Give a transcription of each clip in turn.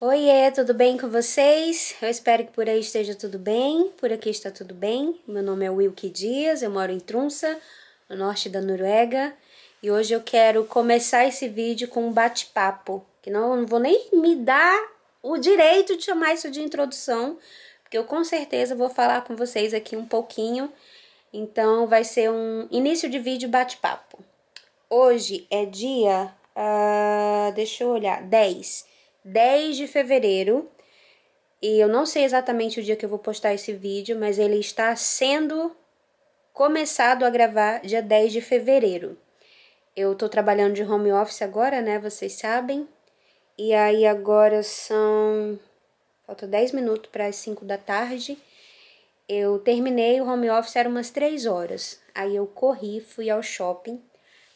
Oiê, tudo bem com vocês? Eu espero que por aí esteja tudo bem. Por aqui está tudo bem. Meu nome é Wilke Dias, eu moro em Trunsa, no norte da Noruega. E hoje eu quero começar esse vídeo com um bate-papo, que não, não vou nem me dar o direito de chamar isso de introdução, porque eu com certeza vou falar com vocês aqui um pouquinho. Então vai ser um início de vídeo bate-papo. Hoje é dia, uh, deixa eu olhar, 10 10 de fevereiro. E eu não sei exatamente o dia que eu vou postar esse vídeo, mas ele está sendo começado a gravar dia 10 de fevereiro. Eu tô trabalhando de home office agora, né? Vocês sabem. E aí agora são. Falta 10 minutos para as 5 da tarde. Eu terminei o home office, era umas 3 horas. Aí eu corri, fui ao shopping.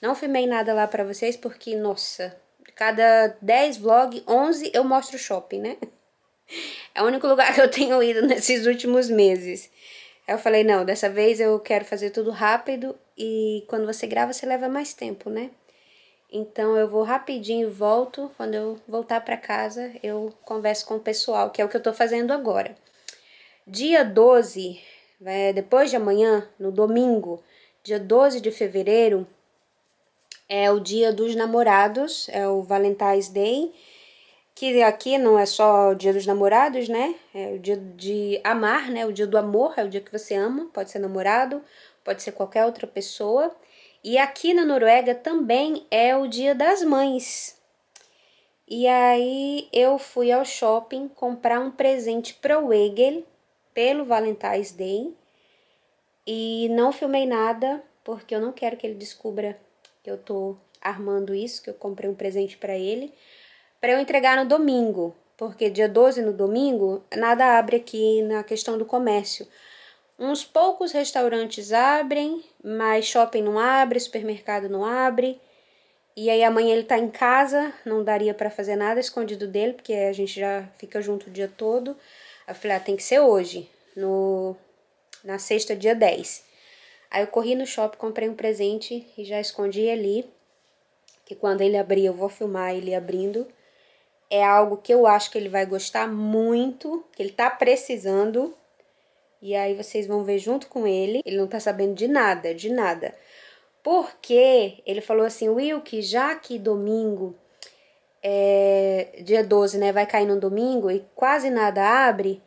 Não filmei nada lá para vocês porque, nossa, Cada 10 vlog, 11 eu mostro shopping, né? É o único lugar que eu tenho ido nesses últimos meses. Aí eu falei, não, dessa vez eu quero fazer tudo rápido e quando você grava você leva mais tempo, né? Então eu vou rapidinho volto. Quando eu voltar para casa, eu converso com o pessoal, que é o que eu tô fazendo agora. Dia 12, depois de amanhã, no domingo, dia 12 de fevereiro, é o dia dos namorados, é o Valentine's Day, que aqui não é só o dia dos namorados, né? É o dia de amar, né? O dia do amor, é o dia que você ama, pode ser namorado, pode ser qualquer outra pessoa. E aqui na Noruega também é o dia das mães. E aí eu fui ao shopping comprar um presente para o Egel pelo Valentine's Day. E não filmei nada porque eu não quero que ele descubra que eu tô armando isso, que eu comprei um presente para ele, para eu entregar no domingo, porque dia 12 no domingo nada abre aqui na questão do comércio. Uns poucos restaurantes abrem, mas shopping não abre, supermercado não abre. E aí amanhã ele tá em casa, não daria para fazer nada escondido dele, porque a gente já fica junto o dia todo. Eu falei, ah, tem que ser hoje, no na sexta, dia 10. Aí eu corri no shopping, comprei um presente e já escondi ali. Que quando ele abrir, eu vou filmar ele abrindo. É algo que eu acho que ele vai gostar muito, que ele tá precisando. E aí vocês vão ver junto com ele. Ele não tá sabendo de nada, de nada. Porque ele falou assim, Will, que já que domingo, é, dia 12, né, vai cair no domingo e quase nada abre,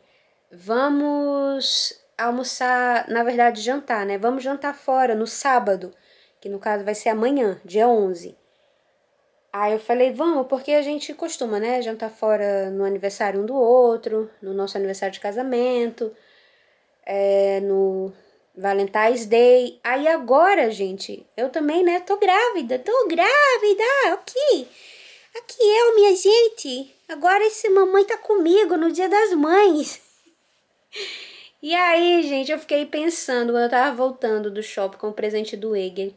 vamos almoçar, na verdade jantar, né? Vamos jantar fora no sábado, que no caso vai ser amanhã, dia 11. Aí eu falei, vamos, porque a gente costuma, né? Jantar fora no aniversário um do outro, no nosso aniversário de casamento, é, no Valentine's Day. Aí agora, gente, eu também, né? Tô grávida, tô grávida, aqui. Aqui eu, minha gente. Agora esse mamãe tá comigo no dia das mães. E aí, gente, eu fiquei pensando quando eu tava voltando do shopping com o presente do Eger,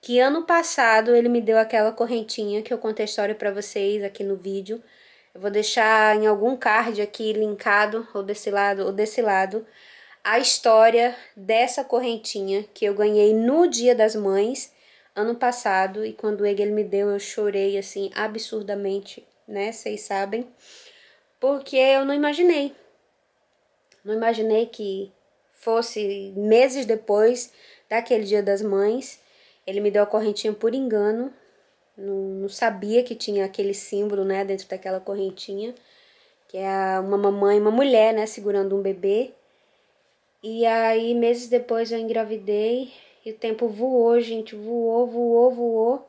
que ano passado ele me deu aquela correntinha que eu contei a história para vocês aqui no vídeo. Eu vou deixar em algum card aqui linkado, ou desse lado, ou desse lado, a história dessa correntinha que eu ganhei no Dia das Mães, ano passado, e quando Egel me deu, eu chorei assim absurdamente, né? Vocês sabem. Porque eu não imaginei não imaginei que fosse meses depois daquele Dia das Mães. Ele me deu a correntinha por engano. Não, não sabia que tinha aquele símbolo, né, dentro daquela correntinha, que é uma mamãe, uma mulher, né, segurando um bebê. E aí, meses depois eu engravidei e o tempo voou, gente, voou, voou, voou.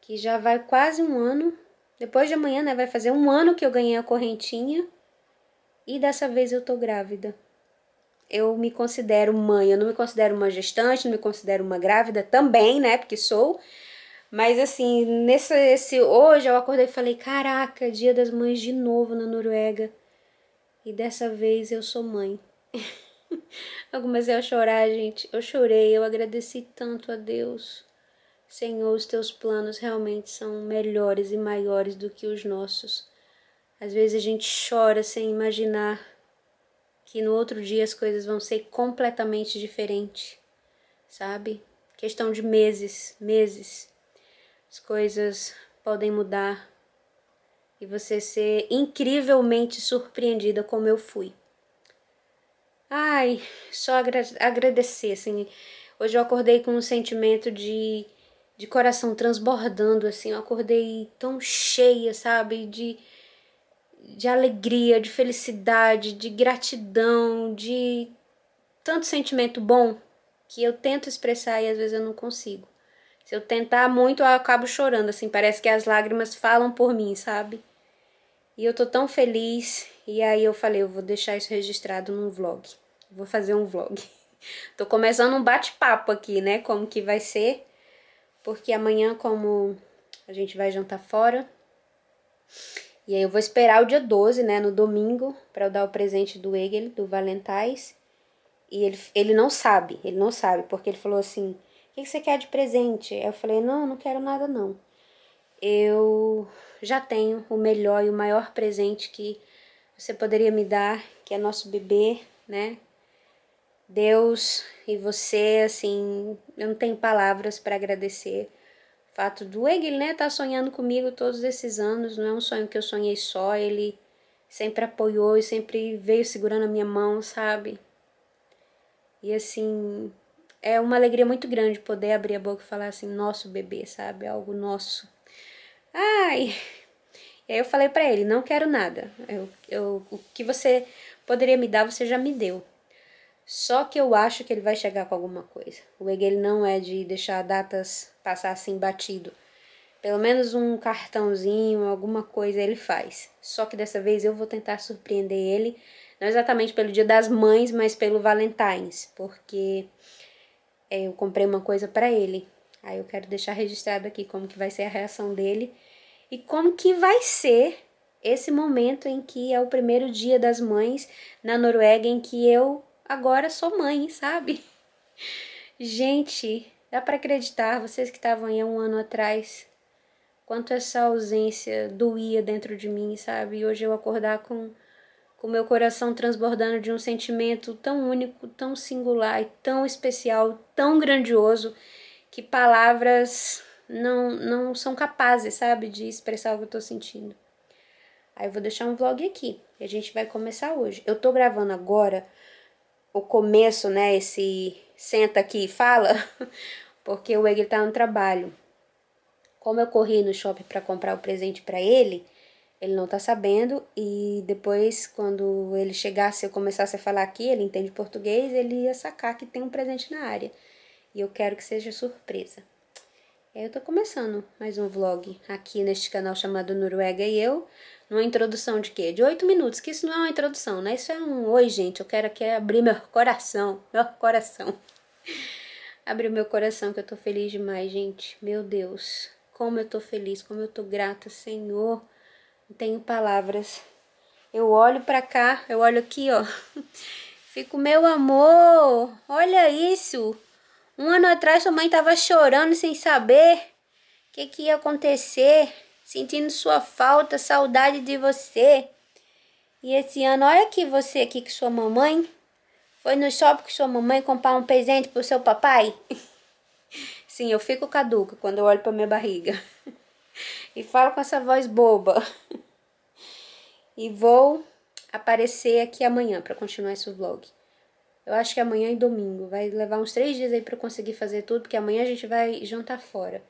Que já vai quase um ano. Depois de amanhã, né, vai fazer um ano que eu ganhei a correntinha. E dessa vez eu tô grávida. Eu me considero mãe, eu não me considero uma gestante, não me considero uma grávida também, né? Porque sou. Mas assim, nesse esse, hoje eu acordei e falei: "Caraca, Dia das Mães de novo na Noruega". E dessa vez eu sou mãe. eu comecei a chorar, gente. Eu chorei, eu agradeci tanto a Deus. Senhor, os teus planos realmente são melhores e maiores do que os nossos. Às vezes a gente chora sem imaginar que no outro dia as coisas vão ser completamente diferentes, sabe? Questão de meses, meses. As coisas podem mudar e você ser incrivelmente surpreendida como eu fui. Ai, só agra agradecer, assim. Hoje eu acordei com um sentimento de, de coração transbordando, assim. Eu acordei tão cheia, sabe? De, de alegria, de felicidade, de gratidão, de tanto sentimento bom que eu tento expressar e às vezes eu não consigo. Se eu tentar muito, eu acabo chorando, assim, parece que as lágrimas falam por mim, sabe? E eu tô tão feliz. E aí eu falei, eu vou deixar isso registrado num vlog. Vou fazer um vlog. tô começando um bate-papo aqui, né? Como que vai ser. Porque amanhã, como a gente vai jantar fora. E aí eu vou esperar o dia 12, né? No domingo, para eu dar o presente do Egel, do Valentais. E ele, ele não sabe, ele não sabe, porque ele falou assim: que, que você quer de presente? Eu falei, não, não quero nada não. Eu já tenho o melhor e o maior presente que você poderia me dar, que é nosso bebê, né? Deus e você, assim, eu não tenho palavras para agradecer. Fato do Egil, né, tá sonhando comigo todos esses anos, não é um sonho que eu sonhei só, ele sempre apoiou e sempre veio segurando a minha mão, sabe? E assim, é uma alegria muito grande poder abrir a boca e falar assim, nosso bebê, sabe? Algo nosso. Ai! E aí eu falei para ele, não quero nada. Eu, eu, o que você poderia me dar, você já me deu. Só que eu acho que ele vai chegar com alguma coisa. O Egel não é de deixar datas passar assim batido. Pelo menos um cartãozinho, alguma coisa ele faz. Só que dessa vez eu vou tentar surpreender ele, não exatamente pelo Dia das Mães, mas pelo Valentine's, porque é, eu comprei uma coisa para ele. Aí eu quero deixar registrado aqui como que vai ser a reação dele e como que vai ser esse momento em que é o primeiro dia das mães na Noruega em que eu agora sou mãe, sabe? Gente, dá para acreditar, vocês que estavam aí há um ano atrás, quanto essa ausência doía dentro de mim, sabe? E hoje eu acordar com com meu coração transbordando de um sentimento tão único, tão singular e tão especial, tão grandioso, que palavras não, não são capazes, sabe, de expressar o que eu tô sentindo. Aí eu vou deixar um vlog aqui, e a gente vai começar hoje. Eu tô gravando agora o começo, né, esse senta aqui e fala, porque o Egel tá no trabalho. Como eu corri no shopping para comprar o presente para ele, ele não tá sabendo e depois quando ele chegasse eu começasse a falar aqui, ele entende português, ele ia sacar que tem um presente na área. E eu quero que seja surpresa. Eu tô começando mais um vlog aqui neste canal chamado Noruega e eu, numa introdução de quê? De oito minutos, que isso não é uma introdução, né? Isso é um oi, gente, eu quero aqui abrir meu coração, meu coração. abrir meu coração que eu tô feliz demais, gente. Meu Deus, como eu tô feliz, como eu tô grata, Senhor não tenho palavras. Eu olho para cá, eu olho aqui, ó. Fico, meu amor, olha isso. Um ano atrás sua mãe tava chorando sem saber o que, que ia acontecer, sentindo sua falta, saudade de você. E esse ano, olha aqui você aqui com sua mamãe. Foi no shopping com sua mamãe comprar um presente pro seu papai? Sim, eu fico caduca quando eu olho pra minha barriga. e falo com essa voz boba. e vou aparecer aqui amanhã para continuar esse vlog. Eu acho que amanhã e domingo. Vai levar uns três dias aí para conseguir fazer tudo, porque amanhã a gente vai jantar fora.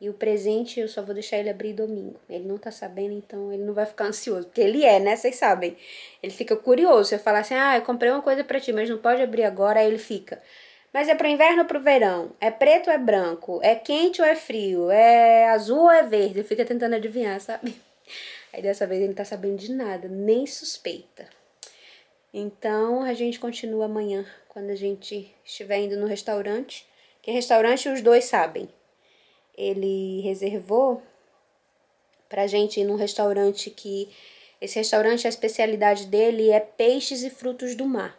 E o presente eu só vou deixar ele abrir domingo. Ele não tá sabendo, então ele não vai ficar ansioso. Porque ele é, né? Vocês sabem. Ele fica curioso. Se eu falar assim, ah, eu comprei uma coisa para ti, mas não pode abrir agora, aí ele fica. Mas é pro inverno ou pro verão? É preto ou é branco? É quente ou é frio? É azul ou é verde? Ele fica tentando adivinhar, sabe? Aí dessa vez ele não tá sabendo de nada, nem suspeita. Então a gente continua amanhã, quando a gente estiver indo no restaurante. Que restaurante os dois sabem. Ele reservou pra gente ir num restaurante que. Esse restaurante, a especialidade dele é peixes e frutos do mar.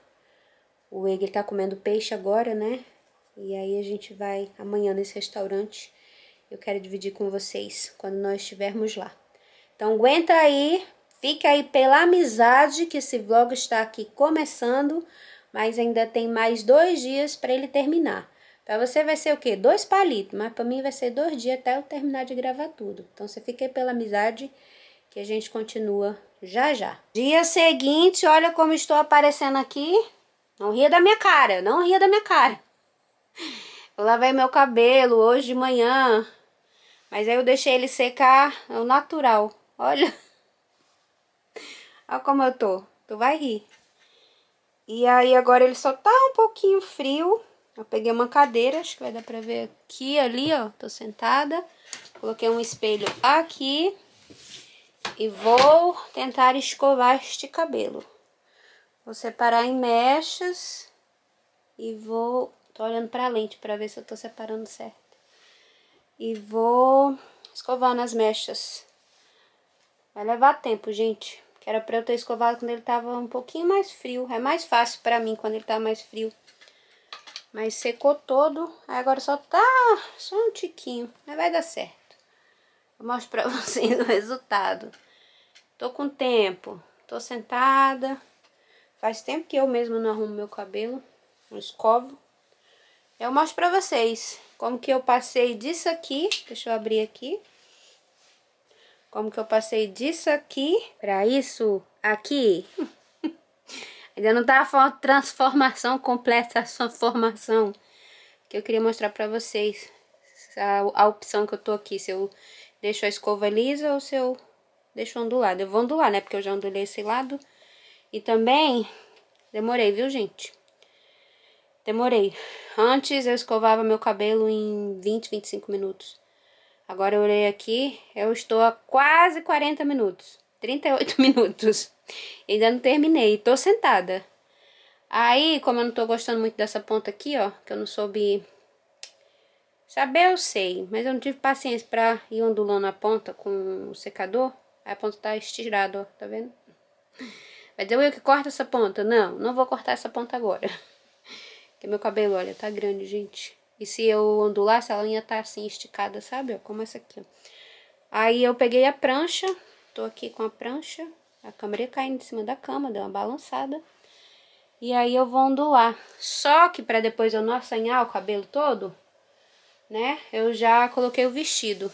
O Egel tá comendo peixe agora, né? E aí a gente vai amanhã nesse restaurante. Eu quero dividir com vocês quando nós estivermos lá. Então aguenta aí, fica aí pela amizade que esse vlog está aqui começando, mas ainda tem mais dois dias para ele terminar. Para você vai ser o quê? Dois palitos, mas para mim vai ser dois dias até eu terminar de gravar tudo. Então você fica aí pela amizade que a gente continua já já. Dia seguinte, olha como estou aparecendo aqui. Não ria da minha cara, não ria da minha cara. Eu lavei meu cabelo hoje de manhã, mas aí eu deixei ele secar, é o natural. Olha. Olha como eu tô. Tu vai rir. E aí agora ele só tá um pouquinho frio. Eu peguei uma cadeira, acho que vai dar pra ver aqui, ali, ó. Tô sentada. Coloquei um espelho aqui. E vou tentar escovar este cabelo. Vou separar em mechas. E vou... Tô olhando pra lente pra ver se eu tô separando certo. E vou escovar nas mechas. Vai levar tempo, gente. Que era pra eu ter escovado quando ele tava um pouquinho mais frio. É mais fácil pra mim quando ele tá mais frio. Mas secou todo. Aí agora só tá só um tiquinho. Mas vai dar certo. Eu mostro pra vocês o resultado. Tô com tempo. Tô sentada. Faz tempo que eu mesma não arrumo meu cabelo. Não escovo. Eu mostro pra vocês como que eu passei disso aqui. Deixa eu abrir aqui. Como que eu passei disso aqui para isso aqui. Ainda não tá a transformação completa, a sua formação. Que eu queria mostrar para vocês. A, a, opção que eu tô aqui. Se eu deixo a escova lisa ou se eu deixo ondulado. Eu vou ondular, né? Porque eu já ondulei esse lado. E também demorei, viu, gente? Demorei. Antes eu escovava meu cabelo em 20, 25 minutos. Agora eu olhei aqui, eu estou a quase 40 minutos. 38 minutos. Ainda não terminei, tô sentada. Aí, como eu não tô gostando muito dessa ponta aqui, ó, que eu não soube saber, eu sei, mas eu não tive paciência pra ir ondulando a ponta com o secador. Aí a ponta tá estirada, ó, tá vendo? Vai dizer, eu que corta essa ponta? Não, não vou cortar essa ponta agora. Porque meu cabelo, olha, tá grande, gente. E se eu ondulasse, ela ia estar tá assim esticada, sabe? Ó, como essa aqui, ó. Aí eu peguei a prancha, tô aqui com a prancha, a câmera caindo em cima da cama, deu uma balançada. E aí eu vou ondular. Só que para depois eu não assanhar o cabelo todo, né? Eu já coloquei o vestido.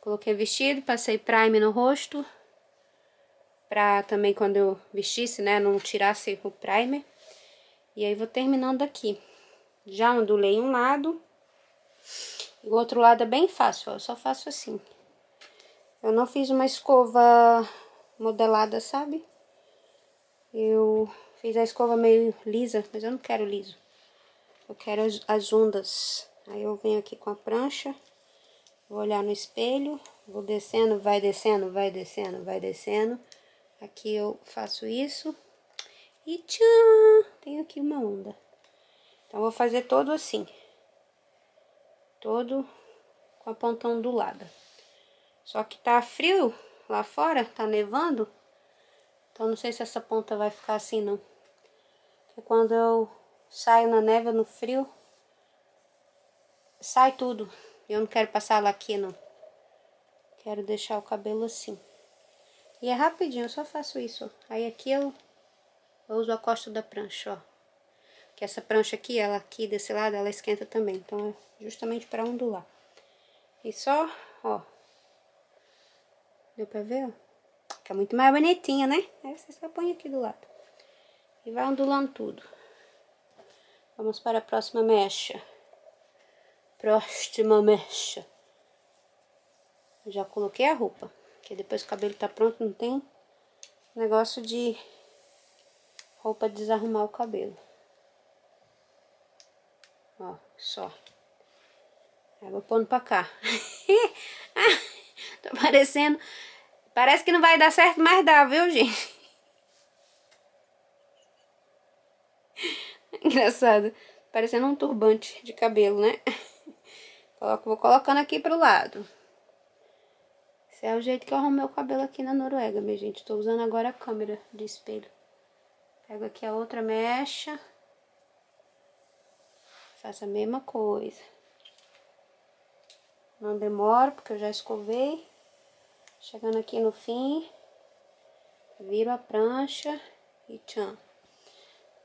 Coloquei o vestido, passei prime no rosto. Pra também quando eu vestisse, né, não tirasse o primer. E aí vou terminando aqui. Já ondulei um lado. O outro lado é bem fácil, ó. Eu só faço assim. Eu não fiz uma escova modelada, sabe? Eu fiz a escova meio lisa, mas eu não quero liso. Eu quero as, as ondas. Aí eu venho aqui com a prancha. Vou olhar no espelho. Vou descendo, vai descendo, vai descendo, vai descendo. Aqui eu faço isso. E tchan! Tem aqui uma onda. Então, vou fazer todo assim. Todo com a ponta ondulada. Só que tá frio lá fora, tá nevando. Então, não sei se essa ponta vai ficar assim, não. Porque quando eu saio na neve, no frio, sai tudo. Eu não quero passar lá aqui, não. Quero deixar o cabelo assim. E é rapidinho, eu só faço isso. Aí aqui eu, eu uso a costa da prancha, ó. Que essa prancha aqui, ela aqui desse lado, ela esquenta também. Então, é justamente para ondular. E só, ó. Deu pra ver, ó? Fica muito mais bonitinha, né? Aí você só põe aqui do lado. E vai ondulando tudo. Vamos para a próxima mecha. Próxima mecha. Já coloquei a roupa. Porque depois que o cabelo tá pronto, não tem negócio de roupa desarrumar o cabelo. Só. Aí vou pondo pra cá. tá parecendo... Parece que não vai dar certo, mas dá, viu, gente? Engraçado. Parecendo um turbante de cabelo, né? vou colocando aqui pro lado. Esse é o jeito que eu arrumo meu cabelo aqui na Noruega, minha gente. Tô usando agora a câmera de espelho. Pego aqui a outra mecha. Faço a mesma coisa. Não demoro, porque eu já escovei. Chegando aqui no fim, viro a prancha e tchan.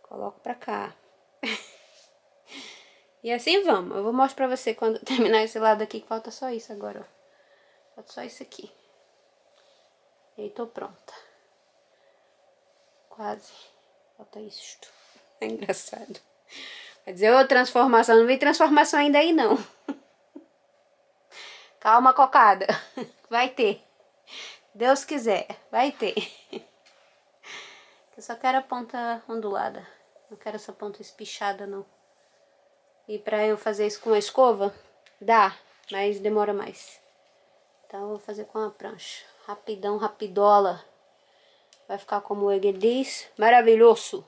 Coloco pra cá. e assim vamos. Eu vou mostrar pra você quando terminar esse lado aqui, que falta só isso agora, ó. Falta só isso aqui. E aí tô pronta. Quase. Falta isto. É engraçado. Vai dizer, ô, transformação. Não vi transformação ainda aí, não. Calma, cocada. Vai ter. Deus quiser, vai ter. Eu só quero a ponta ondulada. Não quero essa ponta espichada, não. E pra eu fazer isso com a escova, dá, mas demora mais. Então eu vou fazer com a prancha. Rapidão, rapidola. Vai ficar como o Eger diz, maravilhoso.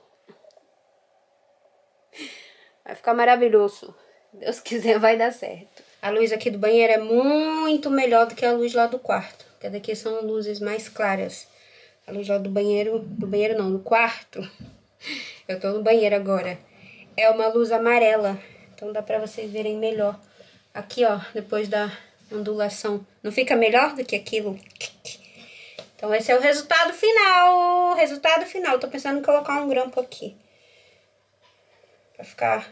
Vai ficar maravilhoso. Deus quiser, vai dar certo. A luz aqui do banheiro é muito melhor do que a luz lá do quarto. Porque daqui são luzes mais claras. A luz lá do banheiro, do banheiro não, do quarto. Eu tô no banheiro agora. É uma luz amarela. Então dá pra vocês verem melhor. Aqui, ó, depois da ondulação. Não fica melhor do que aquilo? Então esse é o resultado final. Resultado final. Tô pensando em colocar um grampo aqui. Pra ficar...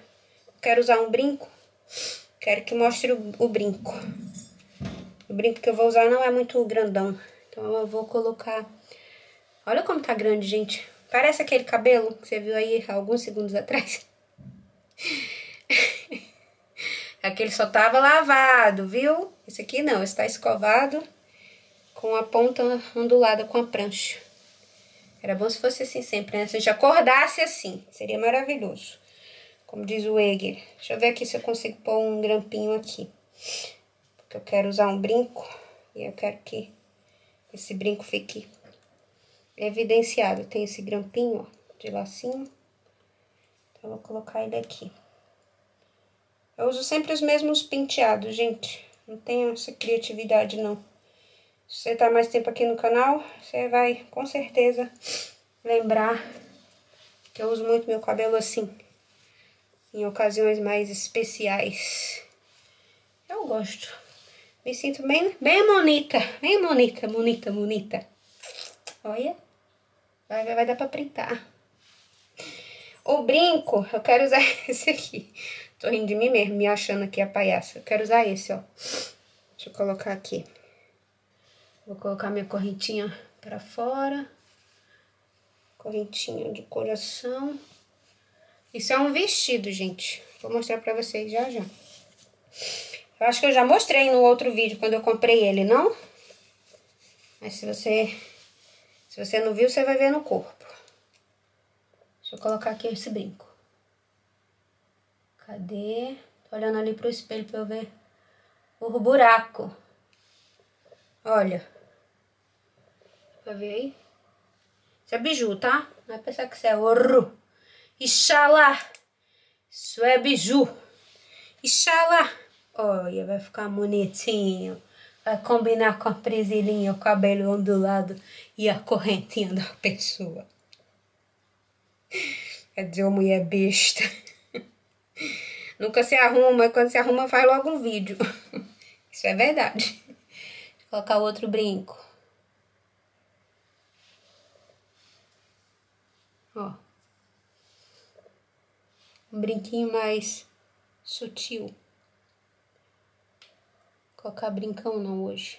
Quero usar um brinco. Quero que mostre o, o brinco. O brinco que eu vou usar não é muito grandão. Então eu vou colocar... Olha como tá grande, gente. Parece aquele cabelo que você viu aí alguns segundos atrás. Aquele só tava lavado, viu? Esse aqui não, está escovado com a ponta ondulada com a prancha. Era bom se fosse assim sempre, né? Se já acordasse assim, seria maravilhoso. Como diz o Eger. Deixa eu ver aqui se eu consigo pôr um grampinho aqui. Porque eu quero usar um brinco e eu quero que esse brinco fique evidenciado. Tem esse grampinho, ó, de lacinho. Então, eu vou colocar ele aqui. Eu uso sempre os mesmos penteados, gente. Não tenho essa criatividade, não. Se você tá mais tempo aqui no canal, você vai, com certeza, lembrar que eu uso muito meu cabelo assim. Em ocasiões mais especiais. Eu gosto. Me sinto bem, bem bonita. Bem bonita, bonita, bonita. Olha. Vai, vai, dar pra printar. O brinco, eu quero usar esse aqui. Tô rindo de mim mesmo, me achando aqui a palhaça. Eu quero usar esse, ó. Deixa eu colocar aqui. Vou colocar minha correntinha pra fora. Correntinha de coração. Isso é um vestido, gente. Vou mostrar pra vocês já já. Eu acho que eu já mostrei no outro vídeo quando eu comprei ele, não? Mas se você... Se você não viu, você vai ver no corpo. Deixa eu colocar aqui esse brinco. Cadê? Tô olhando ali pro espelho pra eu ver o buraco. Olha. Pra ver aí? Isso é biju, tá? Não é pensar que isso é ouro. Ixalá. Isso é biju. Ixalá. Olha, vai ficar bonitinho. Vai combinar com a presilhinha, o cabelo ondulado e a correntinha da pessoa. Quer dizer, uma mulher besta. Nunca se arruma, quando se arruma faz logo um vídeo. Isso é verdade. Vou colocar outro brinco. Ó. Um brinquinho mais sutil. Colocar brincão não hoje.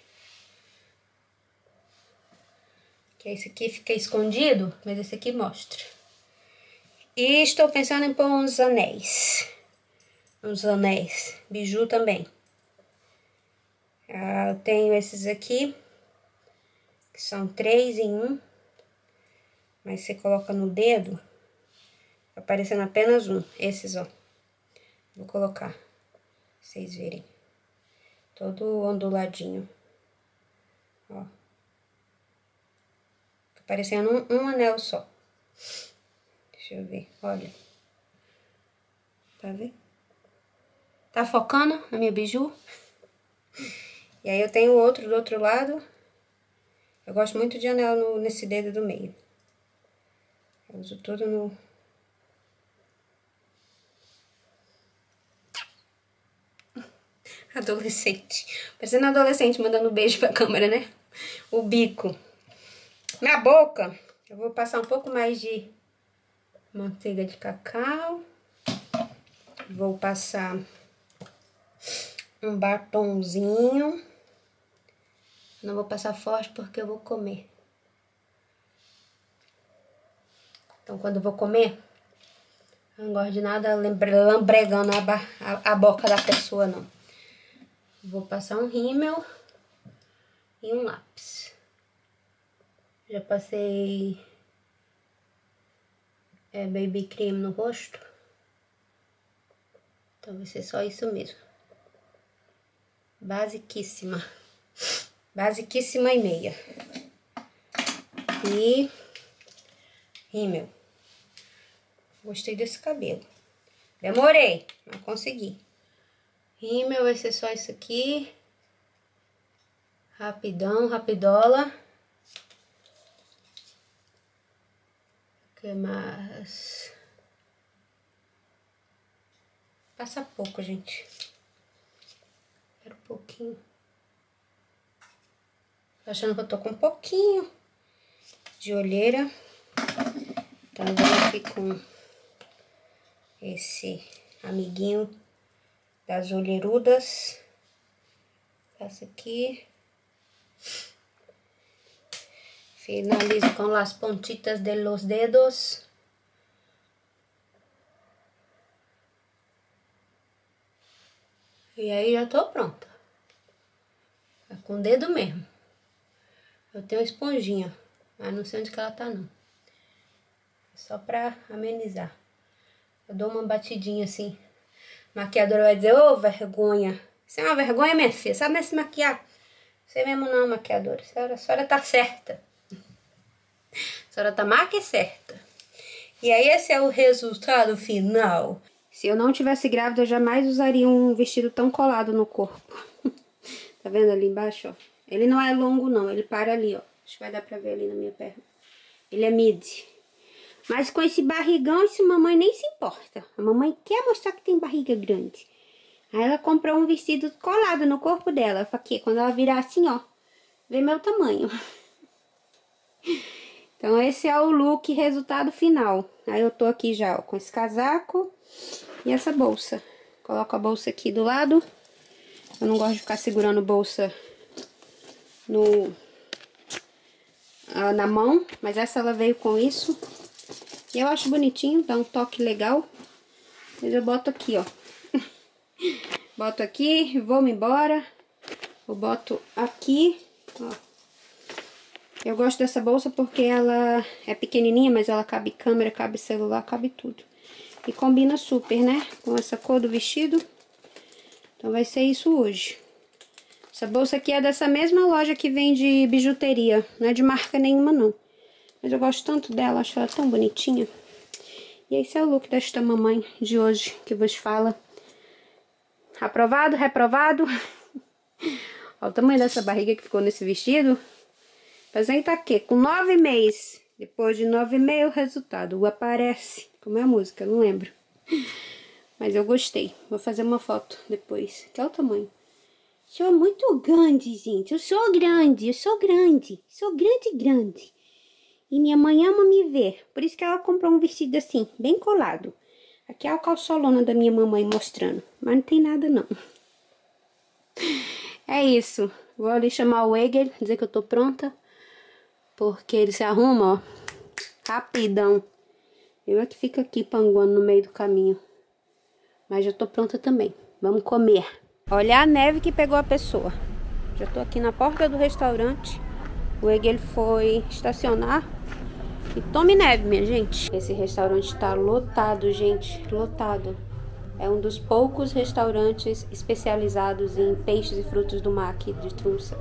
Que esse aqui fica escondido, mas esse aqui mostra. E estou pensando em pôr uns anéis. Uns anéis. Biju também. Ah, eu tenho esses aqui. Que são três em um. Mas você coloca no dedo. Aparecendo apenas um. Esses, ó. Vou colocar. Pra vocês verem. Todo onduladinho. Ó. Aparecendo um, um anel só. Deixa eu ver, olha. Tá vendo? Tá focando na minha biju? E aí eu tenho outro do outro lado. Eu gosto muito de anel no, nesse dedo do meio. Eu uso tudo no... Adolescente. Parecendo adolescente mandando beijo pra câmera, né? O bico. Na boca, eu vou passar um pouco mais de manteiga de cacau. Vou passar um batomzinho. Não vou passar forte porque eu vou comer. Então, quando eu vou comer, eu não gosto de nada lambregando a, a, a boca da pessoa, não. Vou passar um rímel e um lápis. Já passei é, baby cream no rosto. Então vai ser só isso mesmo. Basiquíssima. Basiquíssima e meia. E rímel. Gostei desse cabelo. Demorei, mas consegui. Rímel vai ser só isso aqui. Rapidão, rapidola. O que mais? Passa pouco, gente. Quero um pouquinho. Tô achando que eu tô com um pouquinho de olheira. Então, eu vou aqui com esse amiguinho das olheirudas. Passa aqui. Finalizo com as pontitas de los dedos. E aí já tô pronta. É com o dedo mesmo. Eu tenho esponjinha, mas não sei onde que ela tá não. É só pra amenizar. Eu dou uma batidinha assim. Maquiadora vai dizer, ô oh, vergonha. Isso é uma vergonha, minha filha. Sabe se maquiar? Sei mesmo não, maquiadora. A senhora, a senhora tá certa. A senhora tá mais que certa. E aí esse é o resultado final. Se eu não tivesse grávida, eu jamais usaria um vestido tão colado no corpo. tá vendo ali embaixo, ó? Ele não é longo, não. Ele para ali, ó. Acho que vai dar pra ver ali na minha perna. Ele é mid. Mas com esse barrigão, esse mamãe nem se importa. A mamãe quer mostrar que tem barriga grande. Aí ela comprou um vestido colado no corpo dela. Pra quê? Quando ela virar assim, ó. Ver meu tamanho. Então esse é o look resultado final. Aí eu tô aqui já ó, com esse casaco e essa bolsa. Coloco a bolsa aqui do lado. Eu não gosto de ficar segurando bolsa no ah, na mão, mas essa ela veio com isso. Eu acho bonitinho, dá um toque legal. Mas eu boto aqui, ó. boto aqui, vou-me embora. Eu boto aqui, ó. Eu gosto dessa bolsa porque ela é pequenininha, mas ela cabe câmera, cabe celular, cabe tudo. E combina super, né? Com essa cor do vestido. Então vai ser isso hoje. Essa bolsa aqui é dessa mesma loja que vende bijuteria. Não é de marca nenhuma, não. Mas eu gosto tanto dela, acho ela tão bonitinha. E esse é o look desta mamãe de hoje que vos fala. Aprovado, reprovado. Olha o tamanho dessa barriga que ficou nesse vestido. Apresenta aqui, com nove meses. Depois de nove meses, o resultado o aparece. Como é a música, não lembro. Mas eu gostei. Vou fazer uma foto depois. Que é o tamanho. Sou muito grande, gente. Eu sou grande, eu sou grande. Sou grande, grande. E minha mãe ama me ver. Por isso que ela comprou um vestido assim, bem colado. Aqui é a calçolona da minha mamãe mostrando. Mas não tem nada, não. É isso. Vou ali chamar o Egel, dizer que eu tô pronta. Porque ele se arruma, ó, rapidão. Eu é que fico aqui panguando no meio do caminho. Mas já tô pronta também. Vamos comer. Olha a neve que pegou a pessoa. Já tô aqui na porta do restaurante. O Egel foi estacionar. E tome neve, minha gente. Esse restaurante tá lotado, gente. Lotado. É um dos poucos restaurantes especializados em peixes e frutos do mar aqui de Trunça.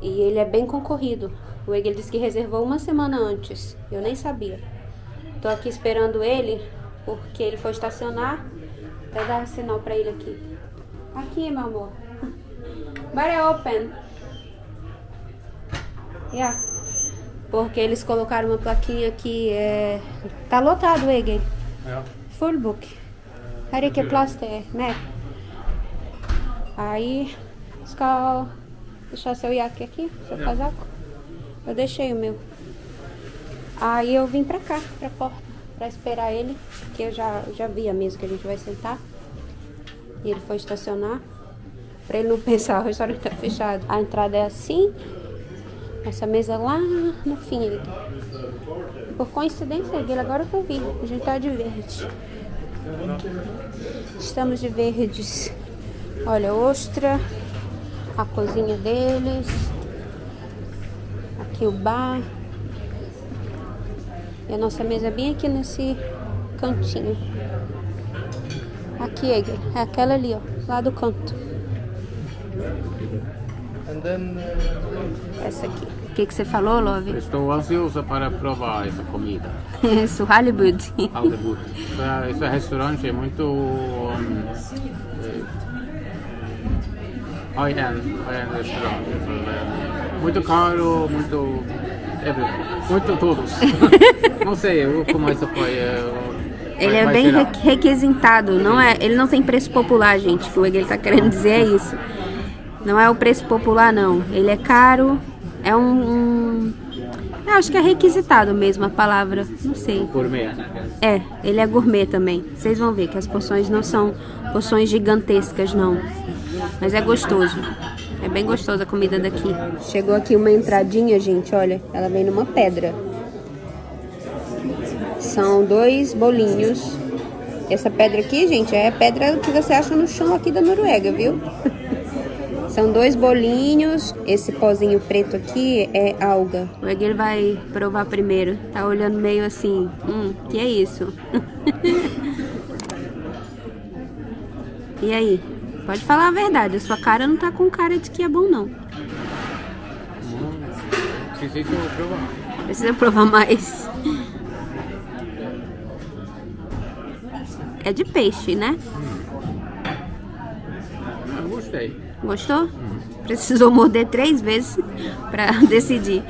E ele é bem concorrido. O Egel disse que reservou uma semana antes. Eu nem sabia. Tô aqui esperando ele, porque ele foi estacionar. Até dar sinal pra ele aqui. Aqui, meu amor. But open. Yeah. Porque eles colocaram uma plaquinha aqui. É... Tá lotado Egel. Ja. Full book. Är inte plats till mer. Aí, ska deixar seu iaque aqui, seu casaco. Eu deixei o meu. Aí eu vim pra cá, pra porta, pra esperar ele, que eu já, já vi a mesa que a gente vai sentar. E ele foi estacionar. Pra ele não pensar, o restaurante tá fechado. A entrada é assim. Nossa mesa lá no fim. Aqui. Por coincidência, ele agora que eu vi. A gente tá de verde. Estamos de verdes. Olha, ostra. A cozinha deles. Aqui o bar. E a nossa mesa é bem aqui nesse cantinho. Aqui, é aquela ali, ó, lá do canto. Essa aqui. O que, que você falou, Love? Estou ansioso para provar essa comida. Isso, Hollywood. Hollywood. Esse restaurante é muito um, high-end, high-end restaurante. Muito caro, muito muito todos. não sei como essa foi. Ele é bem requisitado, não é? Ele não tem preço popular, gente. O que ele tá querendo dizer é isso. Não é o preço popular, não. Ele é caro, é um. um eu acho que é requisitado mesmo a palavra. Não sei. Gourmet. É, ele é gourmet também. Vocês vão ver que as porções não são porções gigantescas, não. Mas é gostoso. É bem gostosa a comida daqui. Chegou aqui uma entradinha, gente, olha. Ela vem numa pedra. São dois bolinhos. Essa pedra aqui, gente, é a pedra que você acha no chão aqui da Noruega, viu? São dois bolinhos. Esse pozinho preto aqui é alga. O Egel vai provar primeiro. Tá olhando meio assim. Hum, que é isso? e aí? Pode falar a verdade, a sua cara não tá com cara de que é bom, não. Precisa provar. Precisa provar mais. É de peixe, né? Hum. gostei. Gostou? Precisou morder três vezes pra decidir.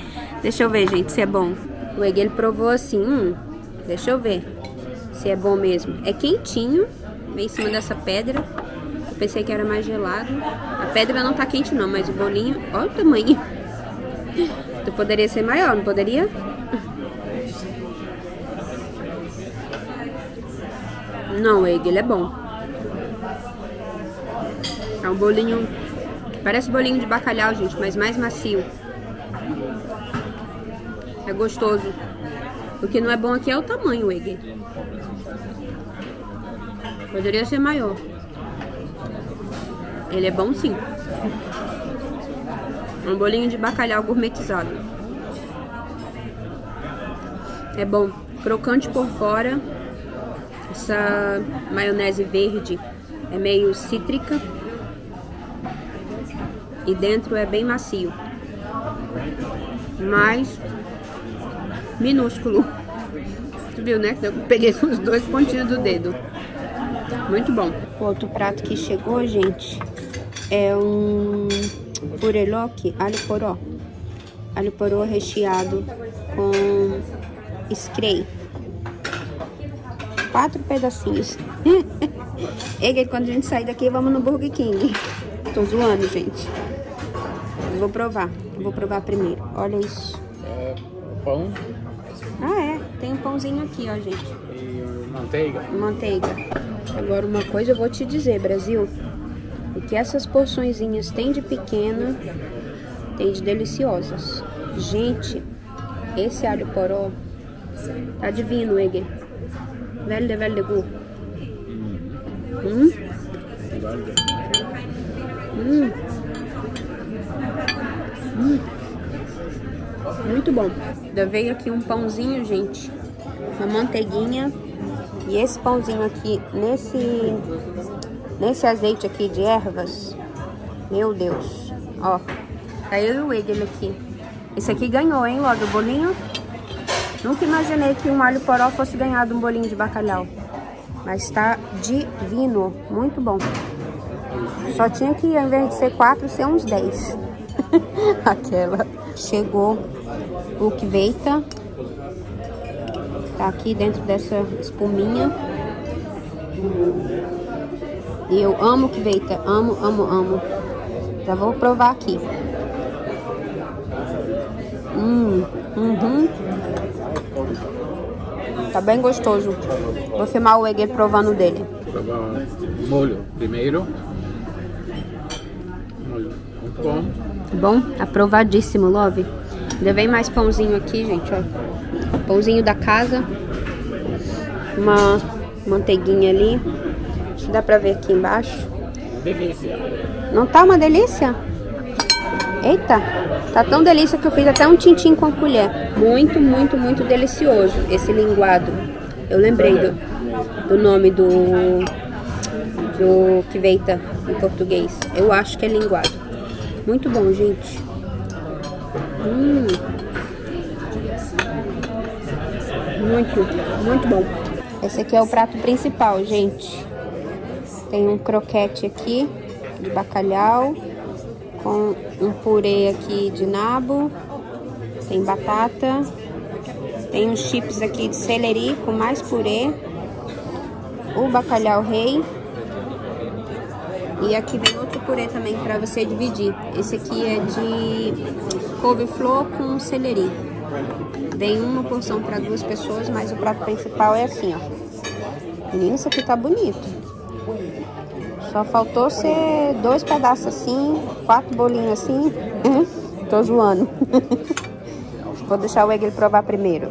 Deixa eu ver, gente, se é bom. O Egg, provou assim, hum, deixa eu ver se é bom mesmo. É quentinho, vem em cima dessa pedra pensei que era mais gelado. A pedra não tá quente não, mas o bolinho, olha o tamanho. Tu poderia ser maior, não poderia? Não, egg, ele é bom. É um bolinho, parece bolinho de bacalhau, gente, mas mais macio. É gostoso. O que não é bom aqui é o tamanho, egg. Poderia ser maior. Ele é bom sim. Um bolinho de bacalhau gourmetizado. É bom. Crocante por fora. Essa maionese verde é meio cítrica. E dentro é bem macio. Mas minúsculo. Tu viu, né? Eu peguei os dois pontinhos do dedo. Muito bom. O outro prato que chegou, gente, é um pureloque alho poró. Alho poró recheado com screi. Quatro pedacinhos. e quando a gente sair daqui, vamos no Burger King. Tô zoando, gente. vou provar. vou provar primeiro. Olha isso. É pão. Ah, é. Tem um pãozinho aqui, ó, gente. E manteiga. Manteiga. Agora, uma coisa eu vou te dizer, Brasil. O que essas porçõezinhas têm de pequena, tem de deliciosas. Gente, esse alho poró tá divino, Ege. Velho, velho, gu. Hum? Hum. Hum. Muito bom. Ainda veio aqui um pãozinho, gente. Uma manteiguinha. E esse pãozinho aqui, nesse nesse azeite aqui de ervas. Meu Deus. Ó, tá eu e o Egel aqui. Esse aqui ganhou, hein, logo o bolinho. Nunca imaginei que um alho poró fosse ganhar um bolinho de bacalhau. Mas tá divino, muito bom. Só tinha que, ao invés de ser quatro, ser uns dez. Aquela. Chegou o Kveita. Tá aqui dentro dessa espuminha. E eu amo que veita, amo, amo, amo. Já vou provar aqui. Hum, uhum. Tá bem gostoso. Vou filmar o Egger provando dele. Provar molho primeiro. Molho muito bom. Bom, aprovadíssimo, Love. Ainda vem mais pãozinho aqui, gente, ó. Pãozinho da casa. Uma manteiguinha ali. Que dá pra ver aqui embaixo. Delícia. Não tá uma delícia? Eita, tá tão delícia que eu fiz até um tintim com a colher. Muito, muito, muito delicioso esse linguado. Eu lembrei do, do nome do, do Kveita em português. Eu acho que é linguado. Muito bom, gente. Hum. Muito, muito bom. Esse aqui é o prato principal, gente. Tem um croquete aqui de bacalhau com um purê aqui de nabo. Tem batata. Tem uns chips aqui de celery com mais purê. O bacalhau rei. E aqui vem outro purê também para você dividir. Esse aqui é de couve-flor com celery. Vem uma porção para duas pessoas, mas o prato principal é assim, ó. Menino, isso aqui tá bonito. Só faltou ser dois pedaços assim, quatro bolinhos assim. Tô zoando. Vou deixar o Egel provar primeiro.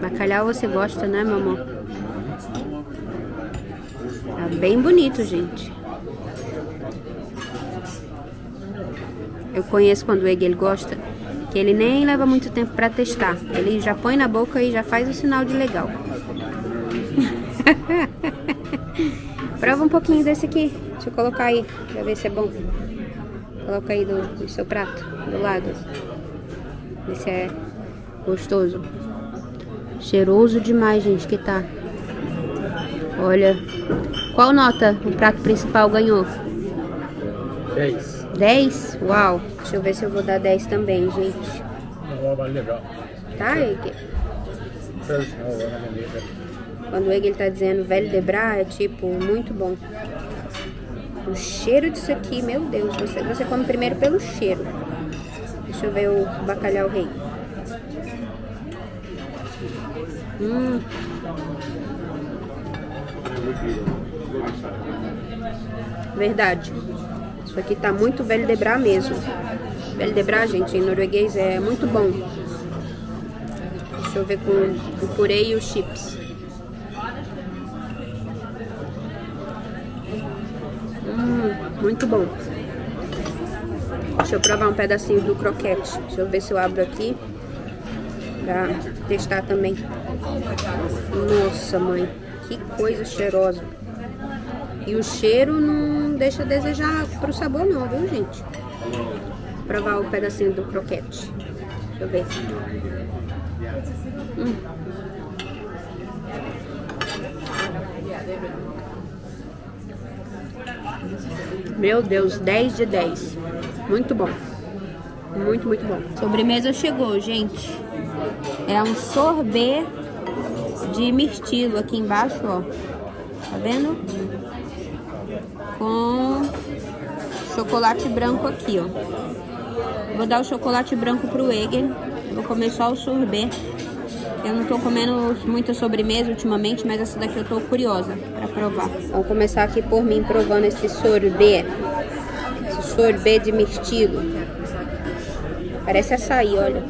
Bacalhau você gosta, né, amor? Tá bem bonito, gente. Eu conheço quando o Egel gosta, que ele nem leva muito tempo pra testar. Ele já põe na boca e já faz o sinal de legal. Prova um pouquinho desse aqui. Deixa eu colocar aí, pra ver se é bom. Coloca aí do, do seu prato, do lado. Ver se é gostoso. Cheiroso demais, gente, que tá. Olha. Qual nota o prato principal ganhou? 10. 10? Uau. Deixa eu ver se eu vou dar 10 também, gente. Uma vale legal. Tá, maneira. Quando o Egel tá dizendo velho debrar, é tipo, muito bom. O cheiro disso aqui, meu Deus. Você, você come primeiro pelo cheiro. Deixa eu ver o bacalhau rei. Hum. Verdade. Isso aqui tá muito velho debrar mesmo. Velho debrar, gente, em norueguês é muito bom. Deixa eu ver com o purê e os chips. Hum, muito bom. Deixa eu provar um pedacinho do croquete. Deixa eu ver se eu abro aqui. Pra testar também. Nossa, mãe. Que coisa cheirosa. E o cheiro não deixa a desejar pro sabor não, viu, gente? Vou provar o pedacinho do croquete. Deixa eu ver. Hum. Meu Deus, 10 de 10. Muito bom. Muito, muito bom. Sobremesa chegou, gente. É um sorbet de mirtilo aqui embaixo, ó. Tá vendo? Com chocolate branco aqui, ó. Vou dar o chocolate branco pro Egel. Vou comer só o sorbet. Eu não tô comendo muita sobremesa ultimamente, mas essa daqui eu tô curiosa pra provar. Vamos começar aqui por mim provando esse sorbet. Sorbet de mirtilo. Parece açaí, olha.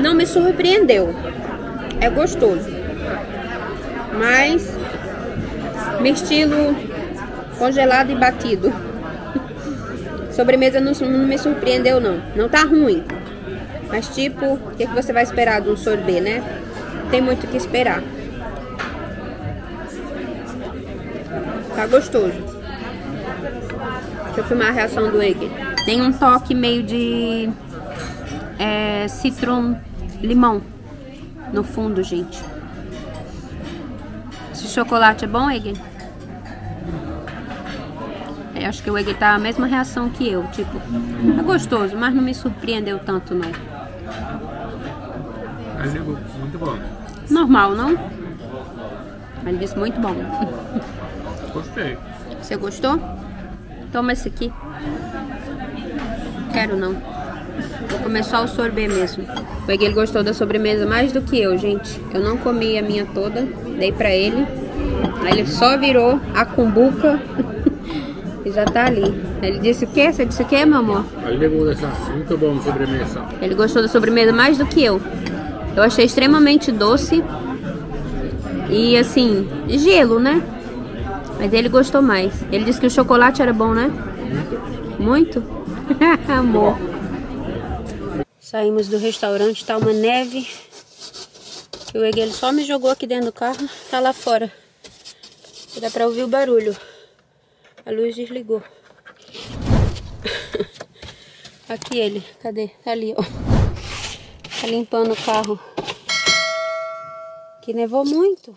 Não me surpreendeu. É gostoso. Mas mirtilo congelado e batido. Sobremesa não, não, me surpreendeu não. Não tá ruim. Mas tipo, o que, que você vai esperar de um sorbet, né? Tem muito o que esperar. Tá gostoso. Deixa eu filmar a reação do Egg. Tem um toque meio de é, citron limão no fundo, gente. Esse chocolate é bom, Egg? Eu acho que o Egg tá a mesma reação que eu, tipo, é gostoso, mas não me surpreendeu tanto, não. Mas muito bom. Normal, não? Ele disse muito bom. Gostei. Você gostou? Toma esse aqui. Quero não. Vou comer só o sorbet mesmo. Egg, ele gostou da sobremesa mais do que eu, gente. Eu não comi a minha toda, dei pra ele. Aí ele só virou a cumbuca e já tá ali. Ele disse o quê? Você disse o quê, meu amor? Ele gosta muito bom sobremesa. Ele gostou da sobremesa mais do que eu. Eu achei extremamente doce. E assim, gelo, né? Mas ele gostou mais. Ele disse que o chocolate era bom, né? Muito? Amor. Saímos do restaurante, tá uma neve. E o Egg só me jogou aqui dentro do carro, tá lá fora. Dá pra ouvir o barulho. A luz desligou. Aqui ele, cadê? Tá ali, ó. Limpando o carro. Que nevou muito.